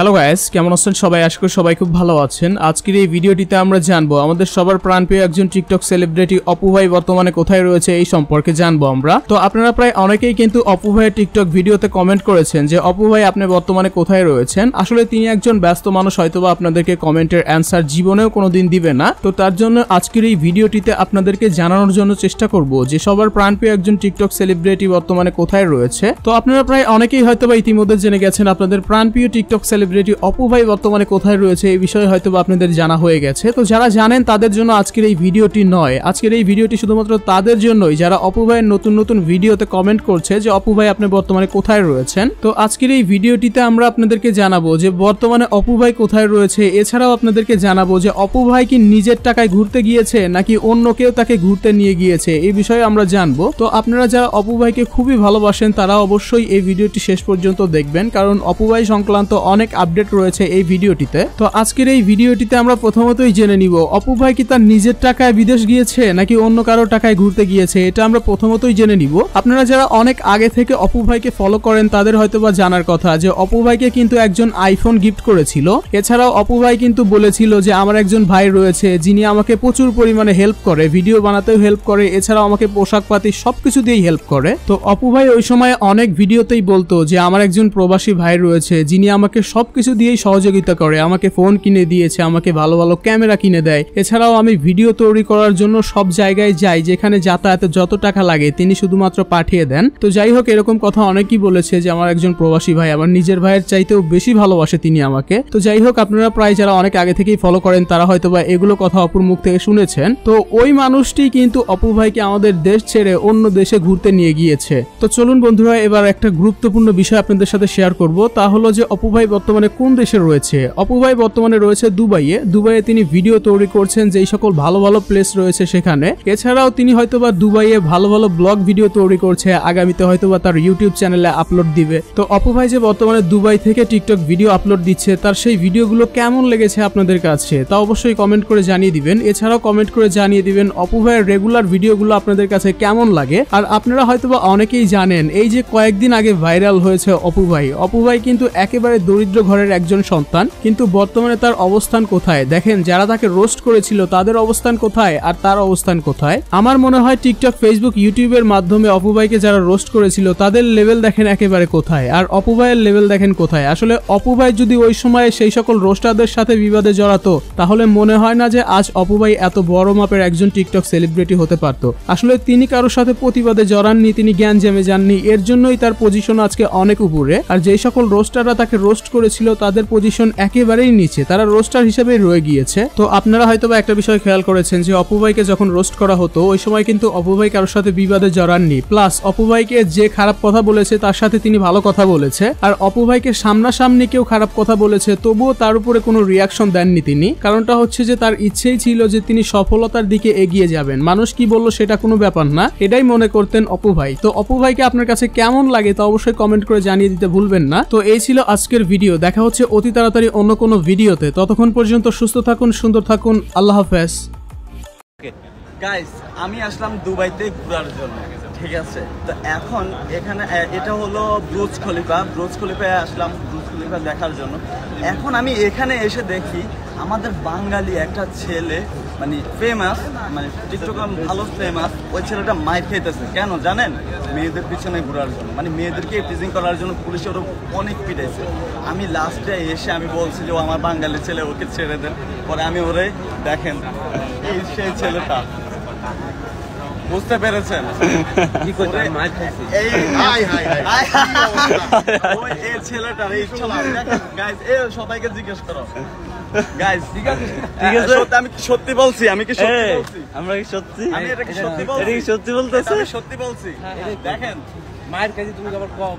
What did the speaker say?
Hello guys কেমন আছেন সবাই? আশা করি সবাই খুব ভালো আছেন। আজকের এই ভিডিওটিতে আমরা জানব আমাদের সবার প্রাণপ্রিয় একজন টিকটক সেলিব্রিটি অপু ভাই বর্তমানে কোথায় রয়েছে এই সম্পর্কে জানব আমরা। তো আপনারা প্রায় অনেকেই কিন্তু অপু ভাইয়ের টিকটক ভিডিওতে কমেন্ট করেছেন যে, অপু ভাই, আপনি বর্তমানে কোথায় রয়েছেন? আসলে তিনি একজন ব্যস্ত মানুষ, হয়তোবা আপনাদেরকে কমেন্টের অ্যান্সার জীবনেও কোনোদিন দিবে না। তো তার জন্য আজকের এই ভিডিওটিতে আপনাদেরকে জানানোর জন্য চেষ্টা করব যে, সবার প্রাণপ্রিয় একজন টিকটক সেলিব্রিটি বর্তমানে কোথায় রয়েছে? তো আপনারা প্রায় অনেকেই হয়তোবা ইতিমধ্যে জেনে গেছেন, আপনাদের প্রাণপ্রিয় টিকটক সেলিব্রিটি অপু ভাই বর্তমানে কোথায় রয়েছে এই বিষয়ে হয়তো আপনাদের জানা হয়ে গেছে। তো যারা জানেন তাদের জন্য আজকের এই ভিডিওটি নয়। আজকের এই ভিডিওটি শুধুমাত্র তাদের জন্যই। যারা অপু ভাইয়ের নতুন নতুন ভিডিওতে কমেন্ট করছে যে অপু ভাই আপনি বর্তমানে কোথায় রয়েছেন, তো আজকের এই ভিডিওটিতে আমরা আপনাদেরকে জানাব যে বর্তমানে অপু ভাই কোথায় রয়েছে। এছাড়াও আপনাদেরকে জানাব যে অপু ভাই কি নিজের টাকায় ঘুরতে গিয়েছে নাকি অন্য কেউ তাকে ঘুরতে নিয়ে গিয়েছে, এই বিষয়ে আমরা জানব। তো আপনারা যারা অপু ভাইকে খুবই ভালোবাসেন তারা অবশ্যই এই ভিডিওটি শেষ পর্যন্ত দেখবেন, কারণ অপু ভাই সংক্রান্ত অনেক আপডেট রয়েছে এই ভিডিওটিতে। তো আজকের এই ভিডিওটিতে আমরা প্রথমতই জেনে নিব, অপু ভাই কি তার নিজের টাকায় বিদেশ গিয়েছে নাকি অন্য কারও টাকায় ঘুরতে গিয়েছে, এটা আমরা প্রথমতই জেনে নিব। আপনারা যারা অনেক আগে থেকে অপু ভাইকে ফলো করেন, তাদের হয়তোবা জানার কথা যে, অপু ভাইকে কিন্তু একজন আইফোন গিফট করেছিল। এছাড়াও অপু ভাই কিন্তু বলেছিল যে, আমার একজন ভাই রয়েছে, যিনি আমাকে প্রচুর পরিমাণে হেল্প করে ভিডিও বানাতেও হেল্প করে, এছাড়াও আমাকে পোশাক পাতি সবকিছু দিয়েই হেল্প করে। তো অপু ভাই ওই সময় অনেক ভিডিওতেই বলতো যে, আমার একজন প্রবাসী ভাই রয়েছে, যিনি আমাকে সবকিছু দিয়েই সহযোগিতা করে, আমাকে ফোন কিনে দিয়েছে, আমাকে ভালো ভালো ক্যামেরা কিনে দেয়। এছাড়াও আমি ভিডিও তৈরি করার জন্য সব জায়গায় যাই, যেখানে যাতায়াতে যত টাকা লাগে তিনি শুধুমাত্র পাঠিয়ে দেন। তো যাই হোক, এরকম কথা অনেকেই বলেছে যে, আমার একজন প্রবাসী ভাই, আমার নিজের ভাইয়ের চাইতেও বেশি ভালোবাসে তিনি আমাকে। তো যাই হোক, আপনারা প্রায় যারা অনেক আগে থেকেই ফলো করেন, তারা হয়তো বা এগুলো কথা অপুর মুখ থেকে শুনেছেন। তো ওই মানুষটি কিন্তু অপু ভাইকে আমাদের দেশ ছেড়ে অন্য দেশে ঘুরতে নিয়ে গিয়েছে। তো চলুন বন্ধুরা, এবার একটা গুরুত্বপূর্ণ বিষয় আপনাদের সাথে শেয়ার করব। তা হলো যে, অপু ভাই বর্তমানে কোন দেশে রয়েছে? অপু ভাই বর্তমানে রয়েছে দুবাইয়ে। দুবাইয়ে তিনি ভিডিও তৈরি করছেন যেই সকল ভালো ভালো প্লেস রয়েছে সেখানে। এছাড়াও তিনি হয়তোবা দুবাইয়ে ভালো ভালো ব্লগ ভিডিও তৈরি করছে। আগামীতে হয়তোবা তার ইউটিউব চ্যানেলে আপলোড দিবে। তো অপু ভাই যে বর্তমানে দুবাই থেকে টিকটক ভিডিও আপলোড দিচ্ছে, তার সেই ভিডিওগুলো কেমন লেগেছে আপনাদের কাছে? তা অবশ্যই কমেন্ট করে জানিয়ে দিবেন। এছাড়াও কমেন্ট করে জানিয়ে দিবেন অপু ভাইয়ের রেগুলার ভিডিওগুলো আপনাদের কাছে কেমন লাগে? আর আপনারা হয়তোবা অনেকেই জানেন, এই যে কয়েকদিন আগে ভাইরাল হয়েছে অপু ভাই। অপু ভাই কিন্তু একেবারে দরিদ্র ঘরের একজন সন্তান, কিন্তু বর্তমানে তার অবস্থান কোথায়? দেখেন, যারা তাকে রোস্ট করেছিল, তাদের অবস্থান কোথায় আর তার অবস্থান কোথায়? আমার মনে হয় টিকটক ফেসবুক ইউটিউবের মাধ্যমে অপু ভাইকে যারা রোস্ট করেছিল, তাদের লেভেল দেখেন একেবারে কোথায় আর অপু ভাইয়ের লেভেল দেখেন কোথায়? আসলে অপু ভাই যদি ওই সময়ে সেই সকল রোস্টারদের সাথে বিবাদে জড়াতো, তাহলে মনে হয় না যে আজ অপু ভাই এত বড় মাপের একজন টিকটক সেলিব্রিটি হতে পারতো। আসলে তিনি কারোর সাথে প্রতিবাদে জড়াননি, তিনি জ্ঞান জেমে যাননি, এর জন্যই তার পজিশন আজকে অনেক উপরে। আর যেই সকল রোস্টাররা তাকে রোস্ট করেছিল, তাদের পজিশন একেবারেই নিচে। তারা রোস্টার হিসেবেই রয়ে গিয়েছে। তো আপনারা হয়তো একটা বিষয় খেয়াল করেছেন যে অপু ভাইকে যখন রোস্ট করা হতো, ওই সময় কিন্তু অপু ভাই কারোর সাথে বিবাদে জড়াননি। প্লাস অপু ভাইকে যে খারাপ কথা বলেছে, তার সাথে তিনি ভালো কথা বলেছে। আর অপু ভাইকে সামনাসামনি কেউ খারাপ কথা বলেছে, তবুও তার উপরে কোনো রিয়াকশন দেননি তিনি। কারণটা হচ্ছে যে তার ইচ্ছেই ছিল যে তিনি সফলতার দিকে এগিয়ে যাবেন। মানুষ কি বলল সেটা কোনো ব্যাপার না, এটাই মনে করতেন অপু ভাই। তো অপু ভাইকে আপনার কাছে কেমন লাগে তা অবশ্যই কমেন্ট করে জানিয়ে দিতে ভুলবেন না। তো এই ছিল আজকের ভিডিও দেখা হচ্ছে অতি তাড়াতাড়ি অন্য কোনো ভিডিওতে। ততক্ষণ পর্যন্ত সুস্থ থাকুন, সুন্দর থাকুন, আল্লাহ হাফেজ। গাইস আমি আসলাম দুবাইতে ঘোরার জন্য, ঠিক আছে? তো এখন এখানে এটা হলো ব্রুজ খলিফা। ব্রুজ খলিফায় আসলাম, ব্রুজ খলিফা দেখার জন্য। এখন আমি এখানে এসে দেখি আমাদের বাঙালি একটা ছেলে মানে ফেমাস মানে টিকটকে ভালো ফেমাস ওই ছেলেটা মাইর খেতেছে কেন জানেন? মেয়েদের পিছনে ঘোরার জন্য। মানে মেয়েদেরকে টিজিং করার জন্য পুলিশ ওর অনেক পিটাইছে। আমি লাস্টে এসে আমি বলছি যে, ও আমার বাঙালি ছেলে, ওকে ছেড়ে দেন। পরে আমি ওরে দেখেন, এই সেই ছেলেটা বুঝতে পেরেছেন। কি করছে? ওরে- মার খাইছে। এই হাই, হাই, হাই। হাই, ওই এই ছেলেটার এই ছবি দেখেন গাইস এ সবাইকে জিজ্ঞেস করো। গাইস ঠিক আছে ঠিক আছে? সত্যি আমি কি সত্যি বলছি? আমি কি সত্যি বলছি? আমরা কি সত্যি? আমি এটা কি সত্যি এটা বলছি? কি সত্যি বলতেছে? সত্যি বলছি। দেখেন। মায়ের কাছে তুমি আবার কও